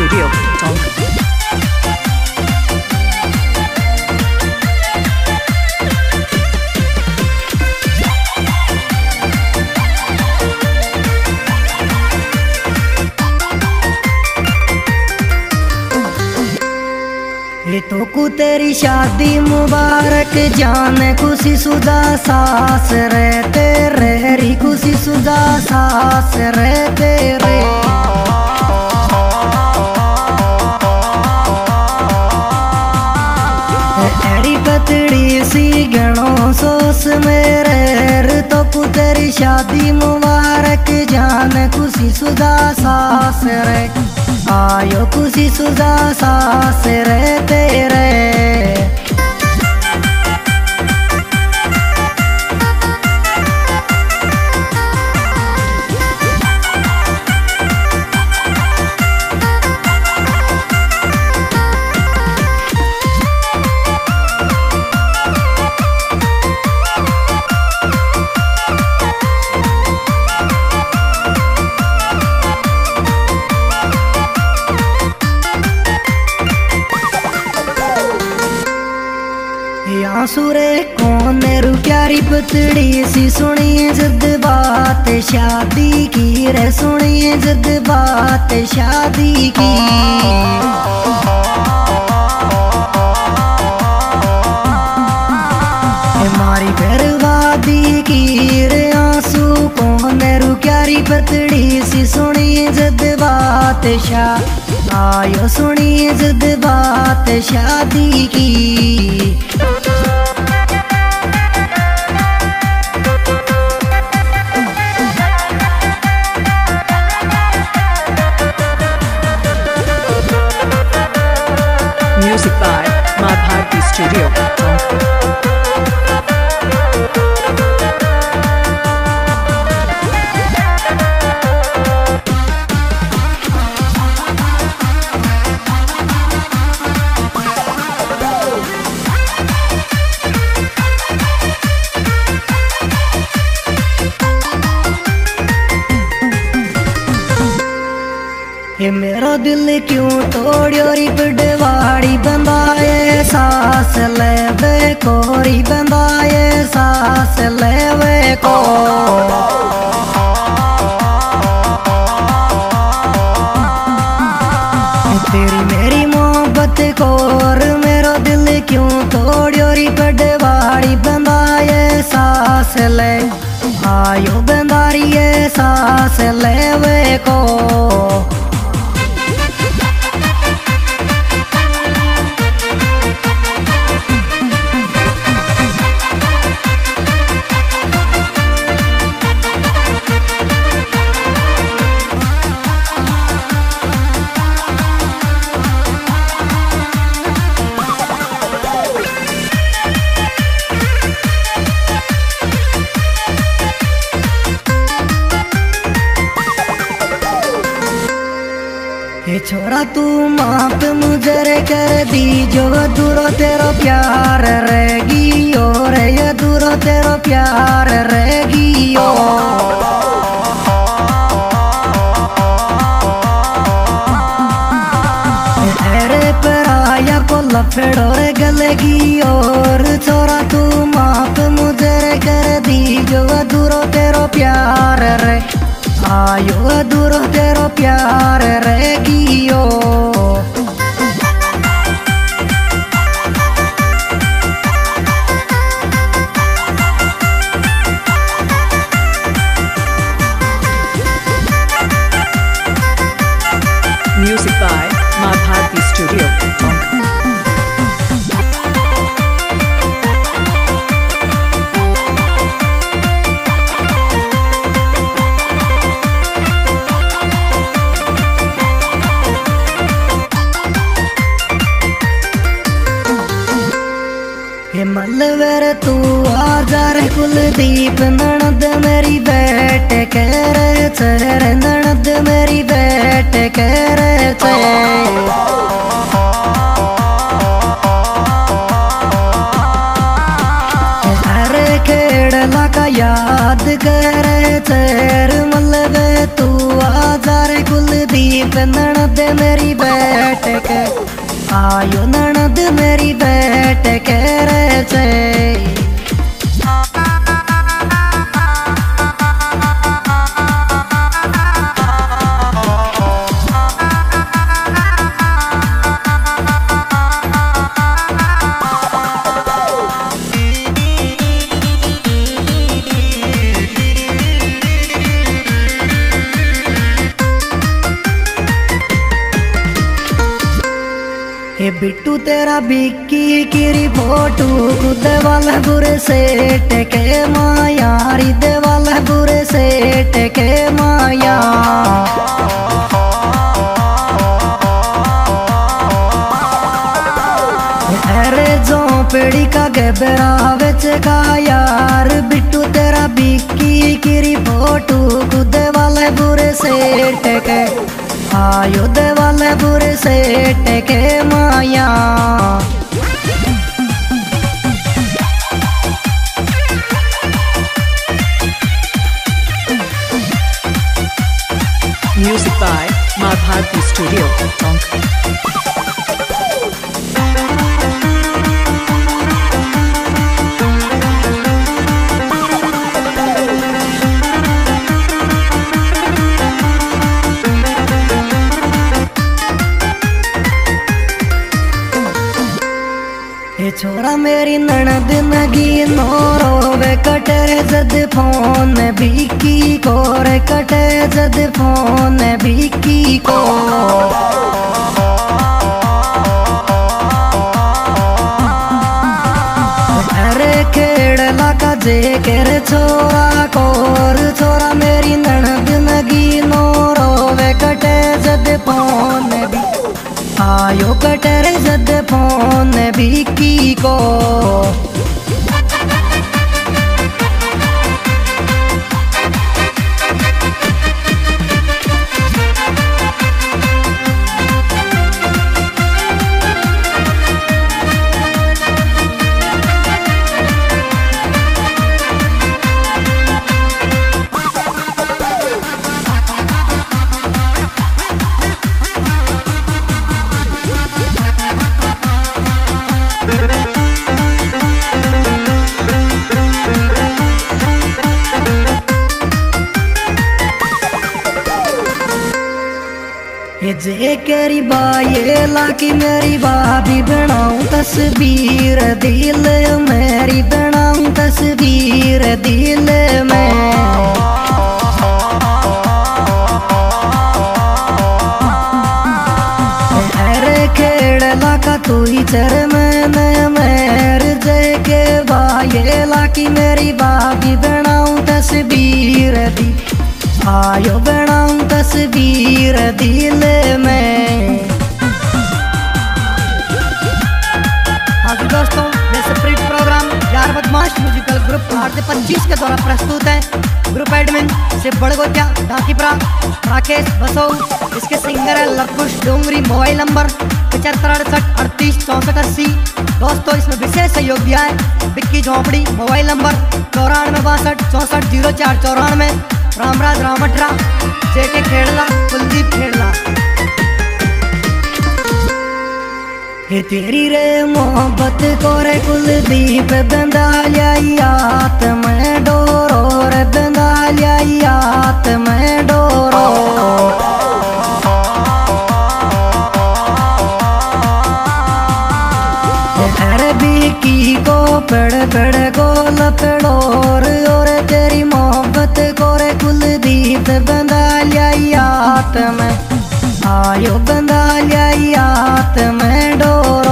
Studio, Tonka. ये तो को तेरी शादी मुबारक जाने खुशी सुदा सास रे तेरे खुशी सुदा सास रे सुदा सास रे आयो खुशी सुदा सास रे तेरे। आंसुरे कौन रू प्यारी पतड़ी सी सुनिए जिद बात? शादी की रे, सुनिए जिद बात, शादी की। मारी बर्बादी की रे आँसू, कौन प्यारी पतड़ी सी सुनिए जिद बात शा आयो सुनी जिद बात शादी की। दिल क्यों तोड़ियो री पडवाड़ी बंदाए सास ले वे कोरी बंदाए सास ले वे को। तेरी मेरी मोहब्बत को और मेरा दिल क्यों तोड़ियो री बंदाए सास ले आयो बंदारिए सास ले वे को। ये छोरा, तू माप मुझे कर दी। जो दूरो तेरो प्यार रहेगी रे, ये दूरो तेरो प्यार रहेगी, ओ। अरे पराया को लफड़ो रे गलेगी और छोरा, तू माप मुझे कर दी। जो दूरो तेरो प्यार रे आयो दूर तेरो प्यार रे ओ कुलदीप ननद मेरी बैठ कर चर ननद मेरी बैठ कर अरे खेड़ला का याद कर चर मलव तू आजार कुलदीप, ननद मेरी बैठ के। आयो ननद मेरी बैठ के रे बिट्टू तेरा बिक्की किरी फोटू खुद वाला बुरे सेठ के माया, रिद वाला बुरे सेठ के माया। अरे झोंपड़ी का गबरा बेच का यार, बिट्टू तेरा बिक्की किरी फोटू वाले बुरे सेठ के आयो दे बुर बुरे सेठ के माया Music by Ma Bharti Studio, Tonk. ननद नगी नोरो वे कटे जद फ़ोन बिकी को रे कटे जद फ़ोन बिकी को अरे खेड़ला का जे कर छोरा कोर, छोरा मेरी ननद नगी नोरो वे कटे जद फ़ोन भी आयो कटर जद बिकी को करी बाये लाकी मेरी भाभी बनाऊँ तस्वीर, दिल मेरी बनाऊँ तस्वीर, दिल में। अरे खेड़ला का तू ही चर मैंने मेर जे के बाये लाकी मेरी भाभी बनाऊँ तस्वीर, दी आयो बनाऊँ तस्वीर, दिल पच्चीस के द्वारा प्रस्तुत है। ग्रुप एडमिन से बड़गोचा ढाकीपुरा, राकेश बसो, इसके सिंगर है लवकुश डोंगरी, मोबाइल नंबर पचहत्तर अड़सठ, अड़तीस, चौंसठ, अस्सी। दोस्तों, इसमें विशेष सहयोग दिया है। बिक्की झोंपड़ी, मोबाइल नंबर चौरानवे, बासठ, चौंसठ, ज़ीरो चार, चौरानवे। रामराज रामठरा जे के खेड़ला, कुलदीप खेड़ला। तेरी रे मोहब्बत को रे कुलदीप बंदालिया यात में डोरो रे बंदालिया यात में डोरो। अरबी की को पड़ पड़ गोल पड़ोर और तेरी मोहब्बत को रे कुलदीप बंदालिया यात आयो बंदा लिया आत्म डोर।